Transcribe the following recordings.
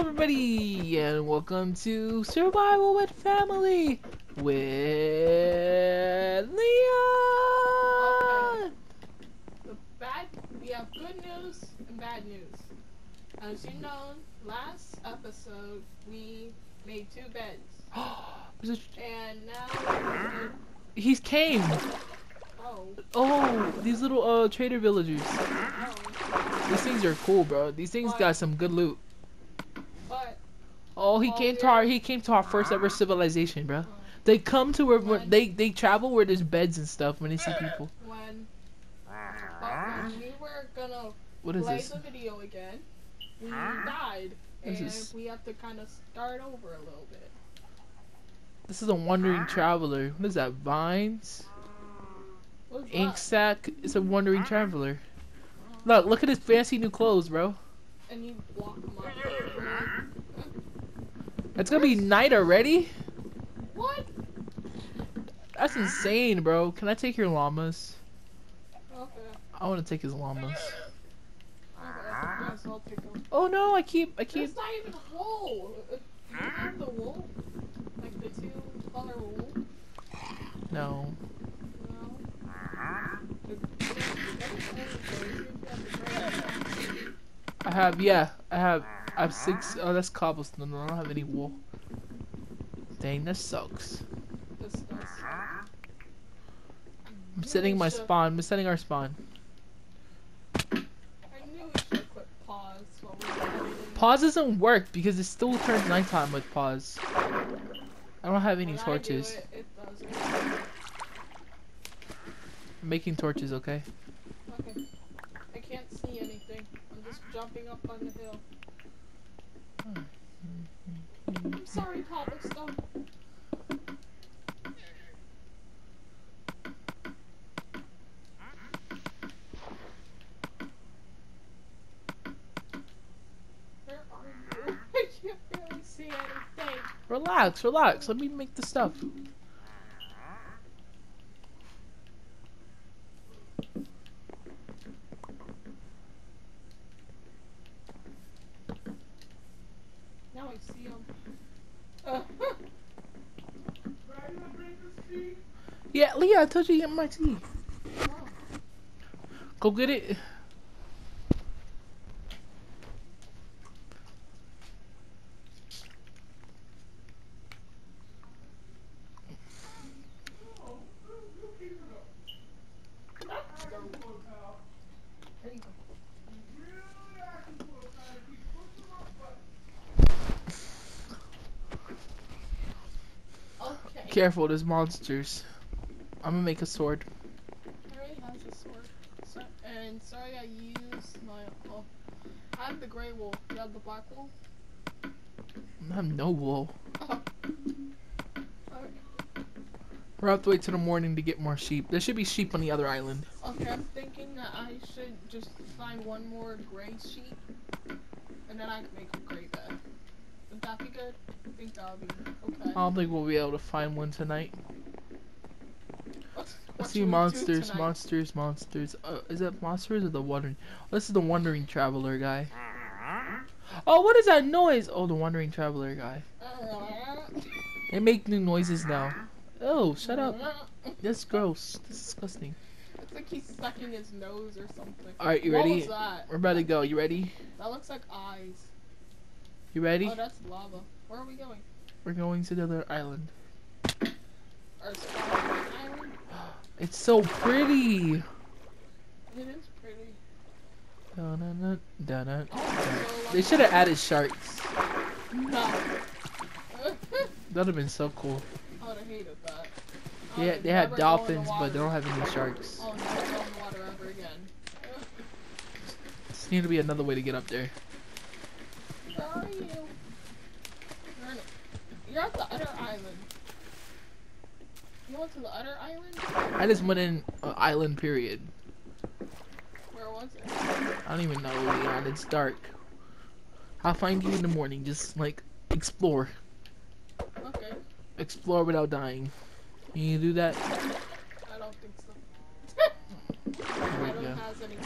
everybody, and welcome to Survival with Family with Leon. The bad, we have good news and bad news. As you know, last episode we made two beds, and now He's came. oh, Oh, these little uh trader villagers. oh, These things are cool, bro. These things got some good loot. But Oh, he Oh, came to our he came to our first ever civilization, bro. They come to where, where they they travel where there's beds and stuff when they see people. when, when we were gonna What is play this? the video again, we died, This and is- we have to kind of start over a little bit. This is a wandering traveler. What is that? Vines? What's that? Ink sack is a wandering traveler. Look, look at his fancy new clothes, bro. And you block them up. It's gonna be night already. What? That's insane, bro. Can I take your llamas? Okay. I want to take his llamas. Okay, I guess I'll take 'em. Oh no, I keep, I keep. It's not even wool. Do you have the wool? Like the two color wool? No. No. I have, yeah, I have, I have six. Oh, that's cobblestone. I don't have any wool. Dang, that sucks. I'm setting my spawn. I'm setting our spawn. I knew we should put pause while we were. Pause doesn't work because it still turns nighttime with pause. I don't have any When I do torches. it, it. I'm making torches, okay? Okay. I can't see anything. I'm just jumping up on the hill. I'm sorry, cobblestone. Where are you? I can't really. Relax, relax. Let me make the stuff. Now I see him. Yeah, Leah, I told you to get my tea. Go get it. there you go. Okay. Careful, there's monsters. I'm gonna make a sword. Has a sword. So, and sorry I used my. Oh, I have the gray wool. You have the black wool? I have no wool. Okay. We'll have to wait till the morning to get more sheep. There should be sheep on the other island. okay, I'm thinking that I should just find one more gray sheep. And then I can make a gray bed. Would that be good? I think that would be okay. I don't think we'll be able to find one tonight. What's- I see should we do monsters, monsters, monsters. Uh, is that monsters or the wandering? This is the wandering traveler guy. Oh, what is that noise? Oh, the wandering traveler guy. They make new noises now. Oh, shut up. That's gross. That's disgusting. It's like he's sucking his nose or something. All right, you What ready? We're about to go. You ready? That looks like eyes. You ready? Oh, that's lava. Where are we going? We're going to the other island. Our Island? It's so pretty. It is pretty. Dun-dun-dun, dun-dun. Oh, so They should have added sharks. no. That'd have been so cool. I would have hated that. I Yeah, they go in the dolphins, but they don't have any sharks. Oh, never go in the water ever again. Just need to be another way to get up there. Where are you? You're, at the other island. You went to the other island? I just went in uh, island period. Where was it? I don't even know, Leon. It's dark. I'll find you in the morning. Just like explore, Okay, explore without dying. Can you do that? I don't think so. I There we don't go. have any.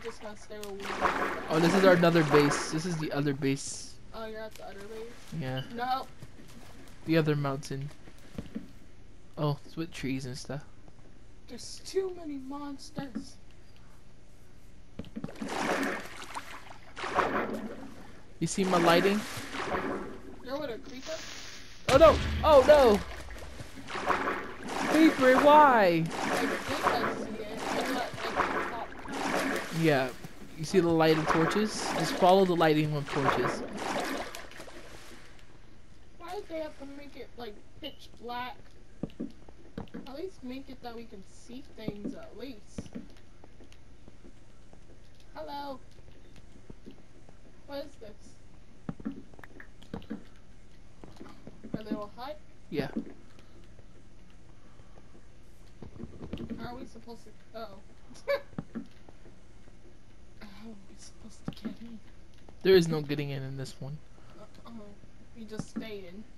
I'm just gonna stay with you. Oh, this is our another base. This is the other base. Oh, you're at the other base? Yeah, No. the other mountain. Oh, it's with trees and stuff. There's too many monsters. You see my lighting? You're with a creeper? Oh no! Oh no! Creeper, why? Yeah. You see the light of torches? Just follow the lighting of torches. Why did they have to make it, like, pitch black? At least make it that we can see things, at least. Hello. What is this? A little hut? Yeah. How are we supposed to? Oh. How are we supposed to get in? There is no getting in in this one. Oh, we just stay in.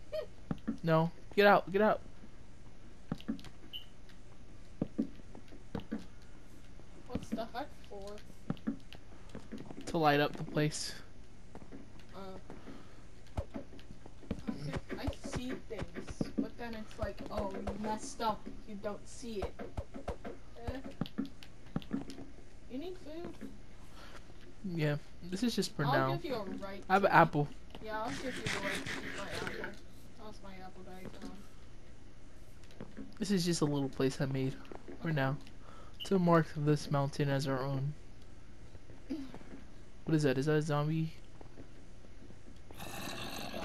No. Get out. Get out. What's the hut for? To light up the place. Uh. I see things, but then it's like, oh, you messed up. You don't see it. Eh. You need food? Yeah. This is just for I'll now. give you a right. I have an apple. Yeah, I'll give you the right to my apple. How's my apple diagram? This is just a little place I made for now. To mark this mountain as our own. What is that? Is that a zombie?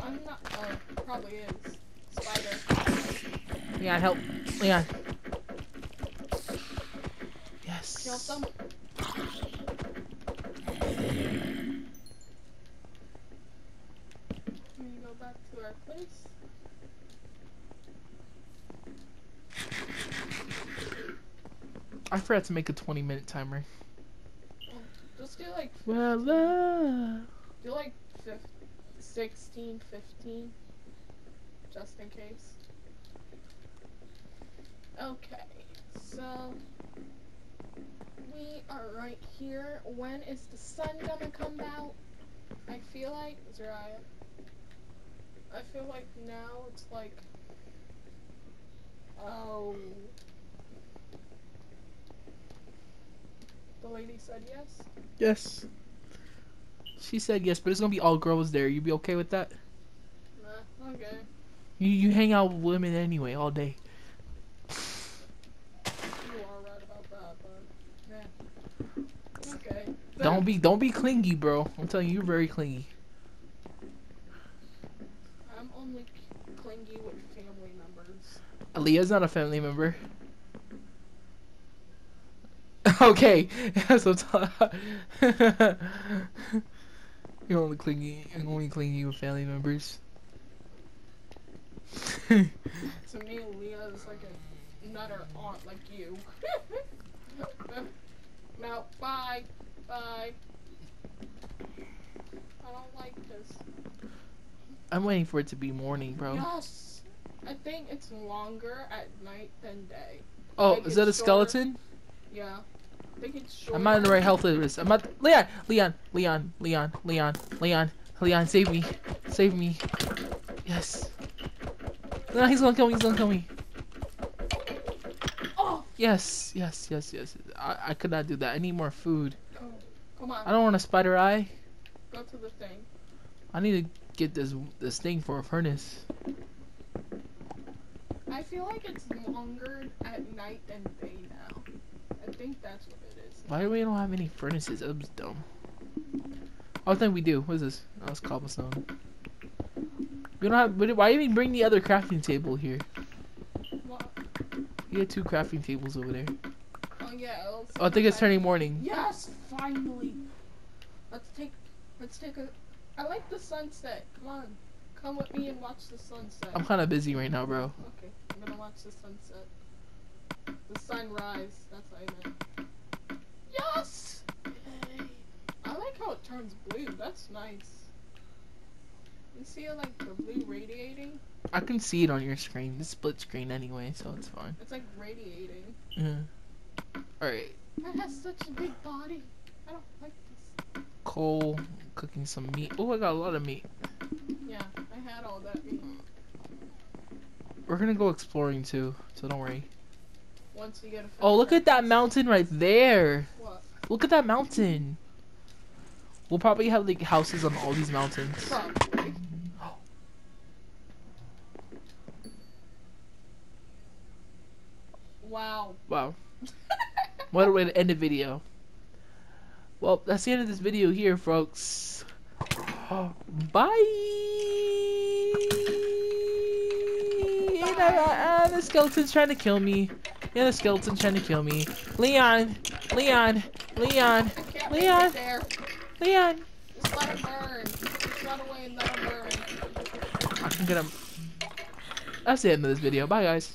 I'm not. Oh, probably is. Spider. Leon, help. Leon. Yes. Kill some. Can we go back to our place? I forgot to make a 20 minute timer. Just do like Well, uh, do like fif- 16, 15, just in case. Okay, so we are right here. When is the sun gonna come out? I feel like Zariah. I feel like now it's like oh the lady said yes. yes. She said yes, but it's gonna be all girls there. You be okay with that? Nah, okay. You you hang out with women anyway all day. You are right about that, but yeah. Okay. Don't be don't be clingy, bro. I'm telling you, you're very clingy. I'm only clingy with family members. Aaliyah's not a family member. okay, so you're only clingy. You're only clingy with family members. To me, Leah is like a nutter aunt like you. no, bye, bye. I don't like this. I'm waiting for it to be morning, bro. Yes, I think it's longer at night than day. Oh, is that a shorter. skeleton? Yeah, I think it's shorter. I'm not in the right health this. I'm not. Leon, Leon, Leon, Leon, Leon, Leon, Leon, save me, save me. Yes. No, he's gonna kill me. He's gonna kill me. Oh, Yes, yes, yes, yes. I, I could not do that. I need more food. oh, come on, I don't want a spider eye. go to the thing. I need to get this this thing for a furnace. I feel like it's longer at night than day now. I think that's what it is. Why do we don't have any furnaces? That was dumb. Oh, I think we do. What is this? Oh, it's cobblestone. We don't have. Why even bring the other crafting table here? What? You had two crafting tables over there. Oh yeah. Else Oh, I think it's turning morning. Yes, finally. Let's take. Let's take a. I like the sunset. Come on, come with me and watch the sunset. I'm kind of busy right now, bro. Okay, I'm gonna watch the sunset. The sunrise. That's what I meant. Yes. Yay. I like how it turns blue. That's nice. You see, like the blue radiating. I can see it on your screen. It's split screen anyway, so it's fine. It's like radiating. Yeah. All right. That has such a big body. I don't like this. Coal, cooking some meat. Oh, I got a lot of meat. Hat all that mean? We're gonna go exploring too, so don't worry. Once you get a Oh, look at that mountain right there. What? Look at that mountain. We'll probably have like houses on all these mountains. Probably. Wow. Wow. What a way to end the video. Well, that's the end of this video here, folks. Bye. And, uh, uh, the skeleton's trying to kill me. Yeah, the skeleton's trying to kill me. Leon, Leon, Leon, Leon. Leon. Just let him burn. Just run away and let him burn. I can get him. That's the end of this video. Bye, guys.